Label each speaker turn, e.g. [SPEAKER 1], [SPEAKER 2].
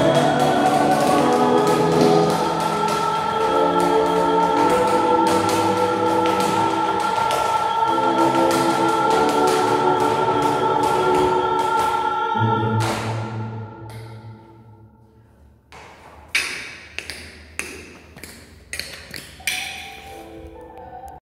[SPEAKER 1] Yeah.